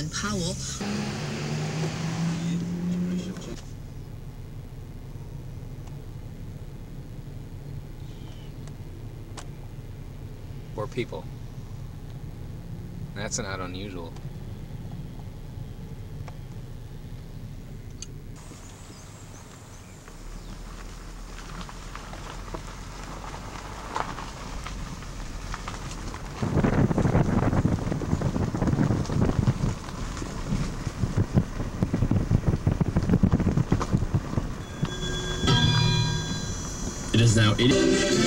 Colin Powell. Four people. That's not unusual. It is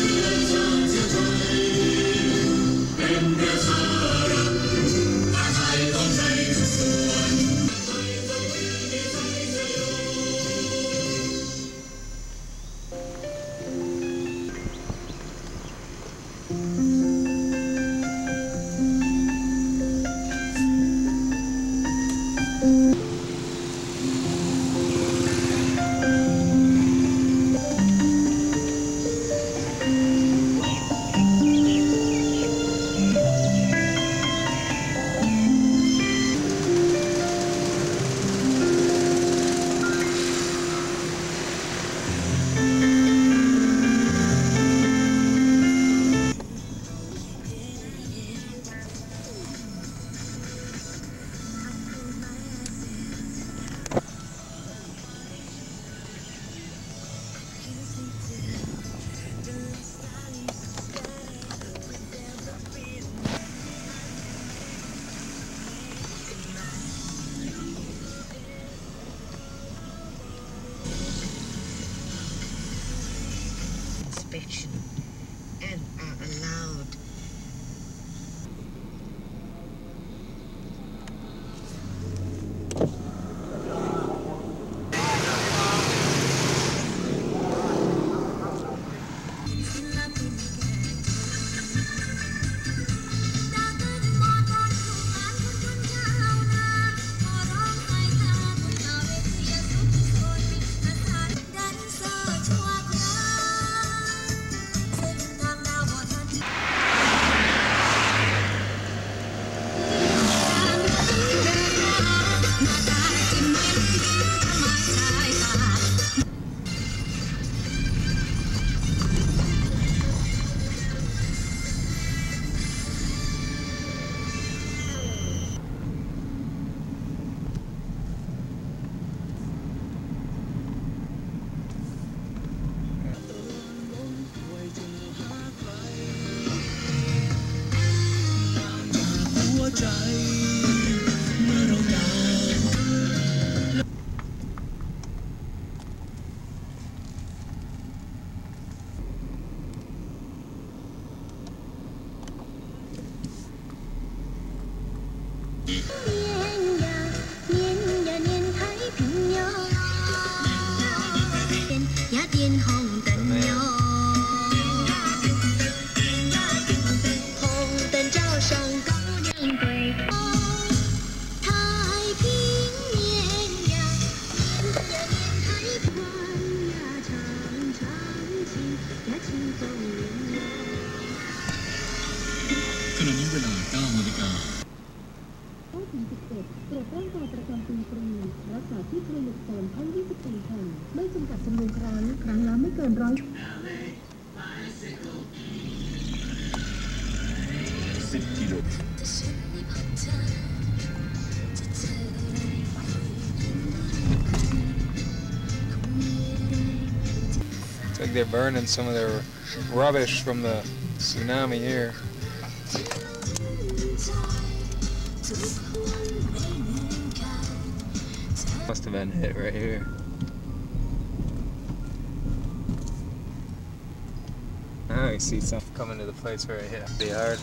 ข It's like they're burning some of their rubbish from the tsunami here. Must have been hit right here. Now see something coming to the place where it hit the yard.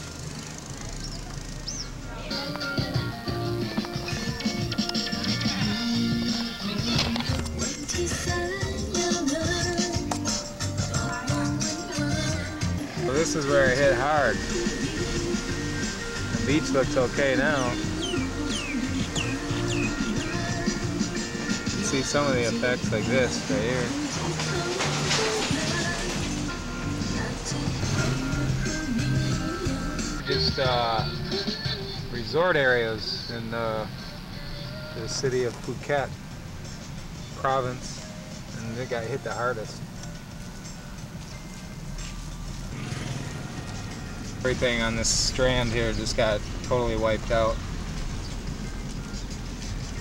So this is where it hit hard. The beach looks okay now. You can see some of the effects like this right here. Uh, resort areas in uh, the city of Phuket province, and they got hit the hardest. Everything on this strand here just got totally wiped out.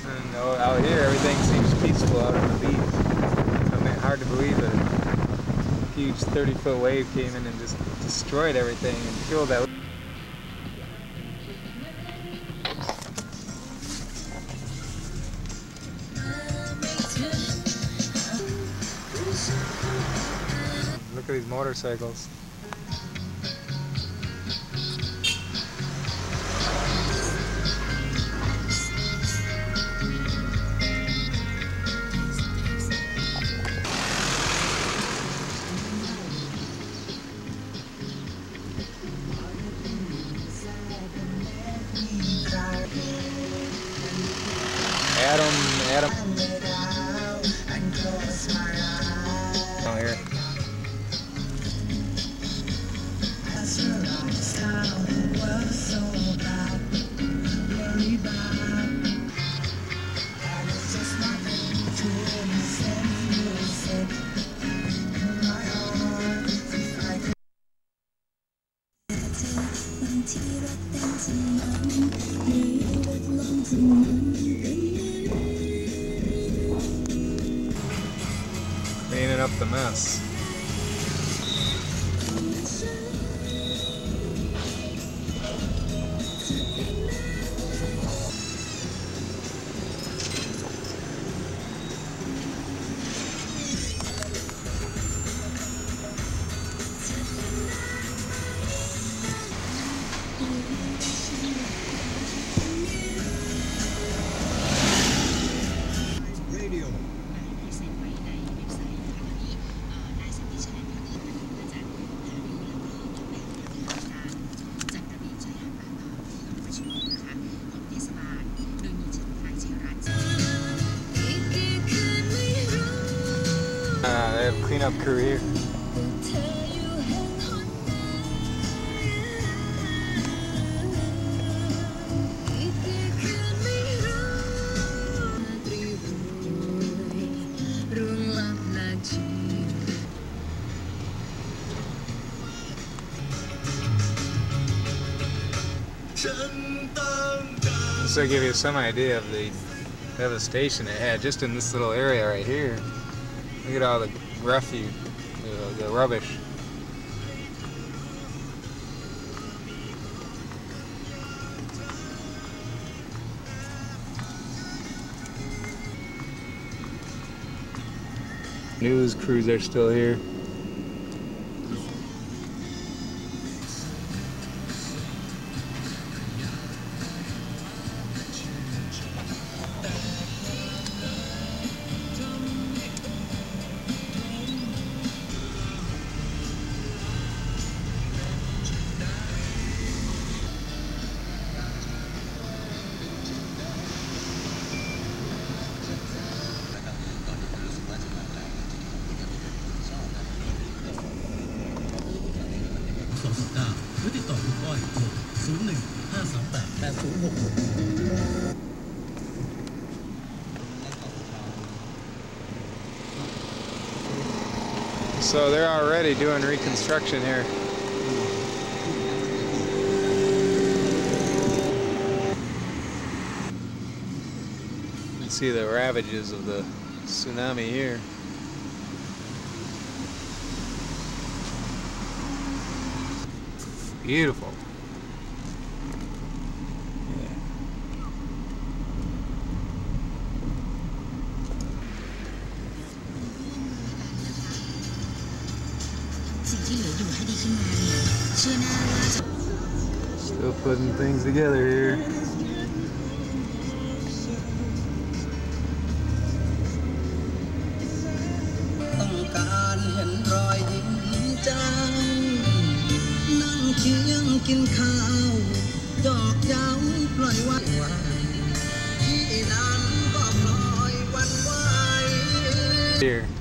And out here, everything seems peaceful out on the beach. I mean, hard to believe a huge 30 foot wave came in and just destroyed everything and killed that. Motorcycles. Cleaning up the mess. This will give you some idea of the devastation it had just in this little area right here. Look at all the refuse, the, the rubbish. News crews are still here. So they're already doing reconstruction here. You can see the ravages of the tsunami here. Beautiful. putting things together here. Here.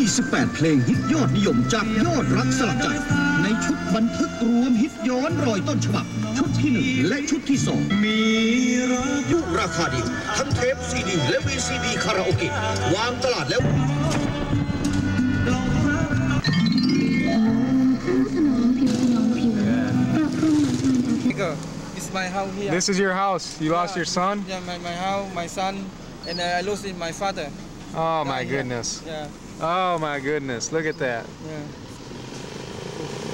28 เพลงฮิตยอดนิยมจากยอดรักสลักใจ ในชุดบันทึกรวมฮิตย้อนรอยต้นฉบับ ชุดที่1และชุดที่2มีรักราคาเดียวทั้งเทปซีดีและ VCD คาราโอเกะวางตลาดแล้วสนองผิวสนองผิวปรับปรุงเหมือนทานทา It's my house here. This is your house. You lost Yeah. your son? Yeah, my, my house, my son, and uh, I lost it, my father. Oh my goodness. Yeah, Oh my goodness. Look at that. yeah.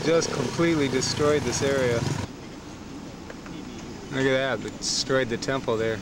Just completely destroyed this area. Look at that. Destroyed the temple there.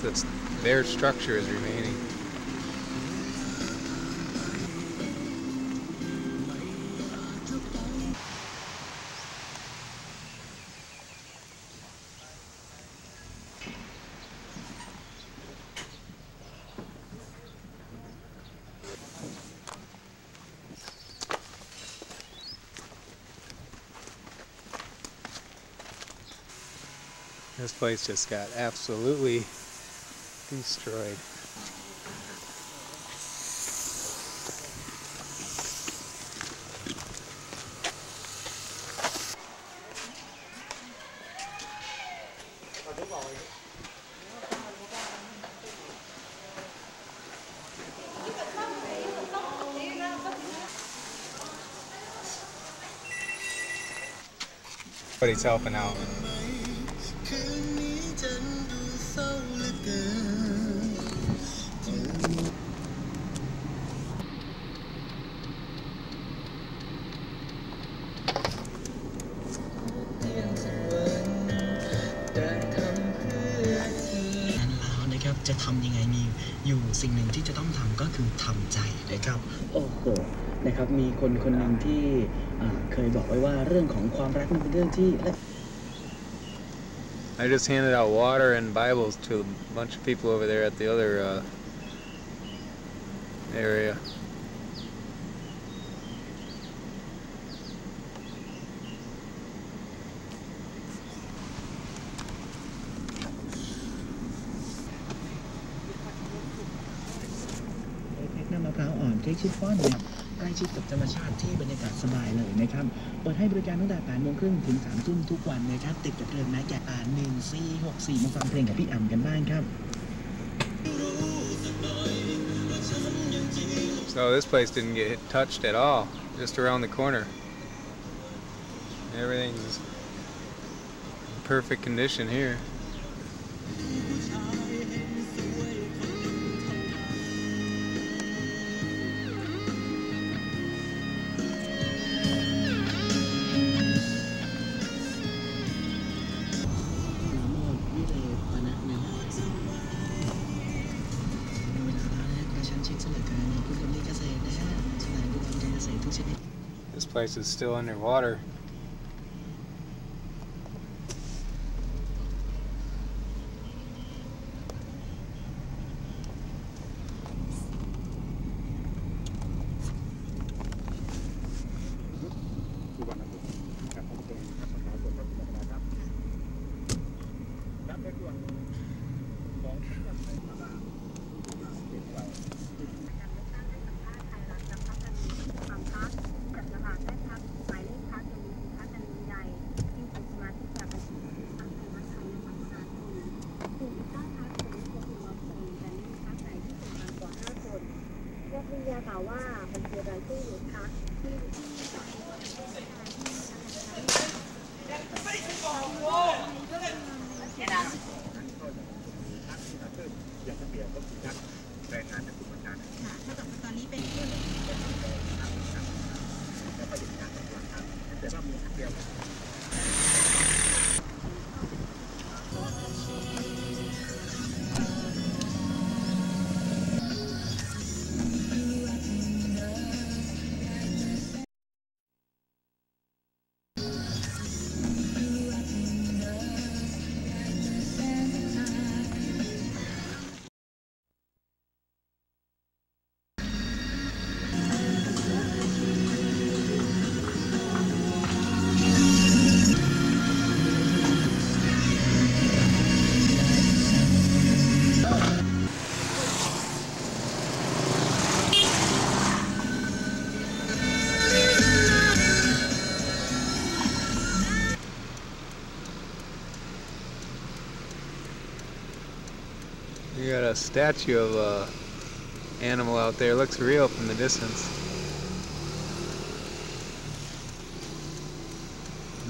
Just this structure is remaining. This place just got absolutely destroyed. But he's helping out. จะทำยังไงมีอยู่สิ่งหนึ่งที่จะต้องทำก็คือทำใจนะครับโอ้โหนะครับมีคนคนหนึ่งที่อ่าเคยบอกไว้ว่าเรื่องของความรักมันเป็นเรื่องที่ I just handed out water and Bibles to a bunch of people over there at the other uh, area. เค้กน้ำมะพร้าวอ่อนเค้ก ชิฟฟ่อนนะครับใกล้ชิดกับธรรมชาติที่บรรยากาศสบายเลยนะครับ เปิดให้บริการตั้งแต่8โมงครึ่งถึง3ทุ่มทุกวันนะครับ ติดกับเรือนแม้แก่อ่าน1 4 6 4มาฟังเพลงกับพี่อ่ำกันได้ครับ So this place didn't get touched at all, just around the corner. Everything's in perfect condition here. This is still underwater. Yeah. Statue of a animal out there. Looks real from the distance.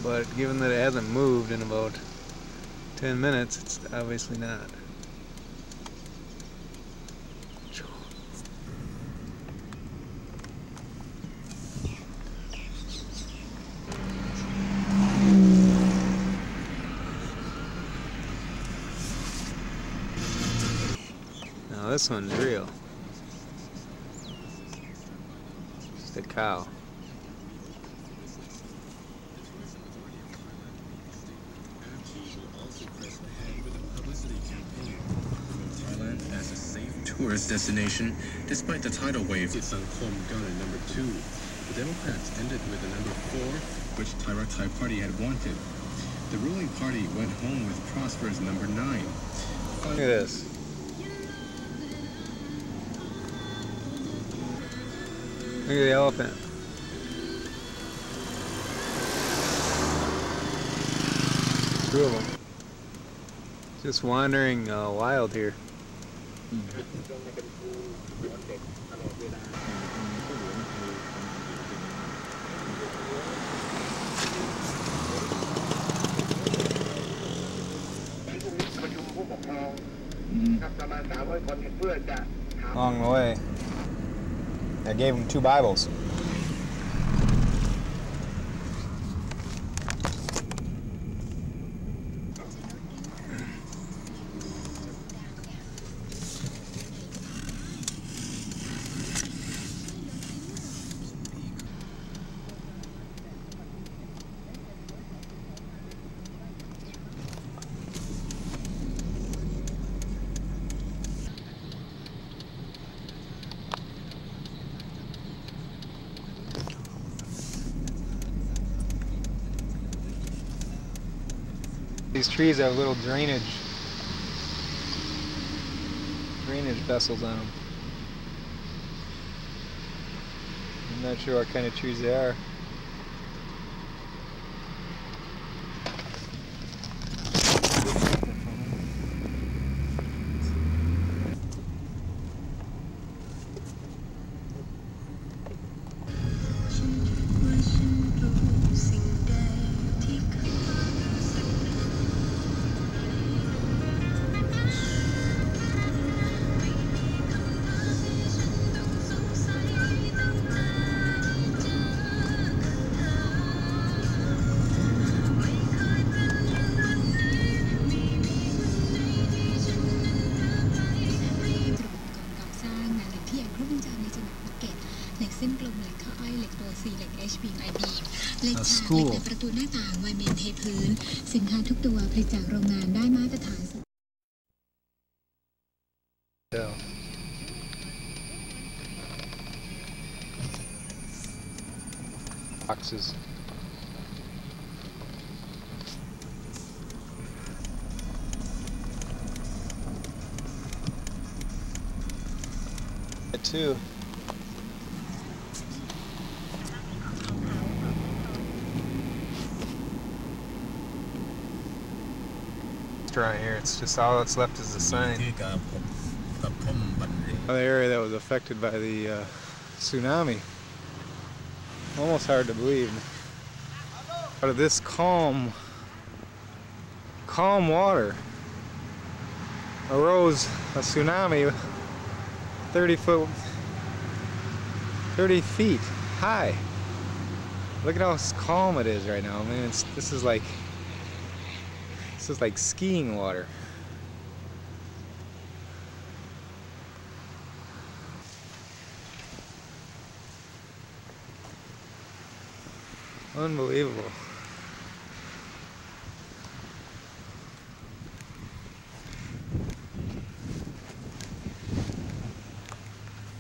But given that it hasn't moved in about 10 minutes, it's obviously not. Now this one's real. Just a cow. Thailand as a safe tourist destination, despite the tidal wave. It's Sankom got at number two. The Democrats ended with the number four, which Thai Thai Party had wanted. The ruling party went home with prosperous number nine. Look at this. Look at the elephant. Two of them. Just wandering uh, wild here. Along the way, I gave him two Bibles. These trees have little drainage drainage vessels on them. I'm not sure what kind of trees they are. A school ประตูหน้าต่างไวเมนเทพื้น สินค้าทุกตัวผลิตจากโรงงานได้มาตรฐาน Yeah. Boxes. It too. Right here, it's just all that's left is the sign. Another area that was affected by the uh, tsunami. Almost hard to believe. Out of this calm, calm water arose a tsunami 30 foot, 30 feet high. Look at how calm it is right now. Man, it's, this is like, this is like skiing water. Unbelievable.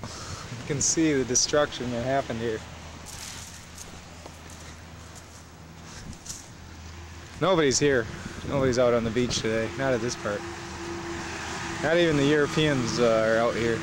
You can see the destruction that happened here. Nobody's here. Nobody's out on the beach today. Not at this part. Not even the Europeans uh, are out here.